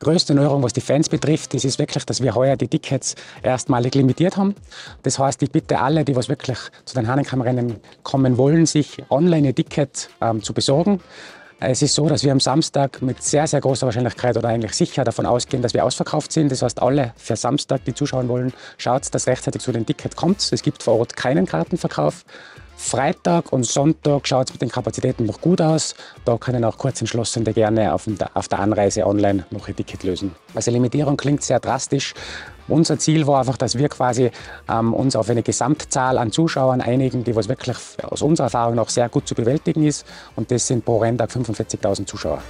größte Neuerung, was die Fans betrifft, das ist wirklich, dass wir heuer die Tickets erstmalig limitiert haben. Das heißt, ich bitte alle, die was wirklich zu den Hahnenkammrennen kommen wollen, sich online ein Ticket ähm, zu besorgen. Es ist so, dass wir am Samstag mit sehr, sehr großer Wahrscheinlichkeit oder eigentlich sicher davon ausgehen, dass wir ausverkauft sind. Das heißt, alle für Samstag, die zuschauen wollen, schaut, dass rechtzeitig zu den Ticket kommt. Es gibt vor Ort keinen Kartenverkauf. Freitag und Sonntag schaut es mit den Kapazitäten noch gut aus. Da können auch Kurzentschlossene gerne auf, der Anreise online noch ein Ticket lösen. Also Limitierung klingt sehr drastisch. Unser Ziel war einfach, dass wir quasi ähm, uns auf eine Gesamtzahl an Zuschauern einigen, die was wirklich aus unserer Erfahrung noch sehr gut zu bewältigen ist. Und das sind pro Renntag 45.000 Zuschauer.